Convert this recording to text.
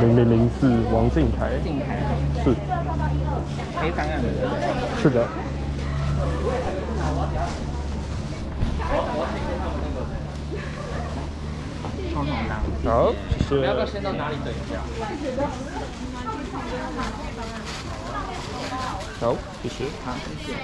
零零零四王俊凯。静是。是的。好，谢谢。要不要先到哪里等一下？好，谢谢。好，谢谢。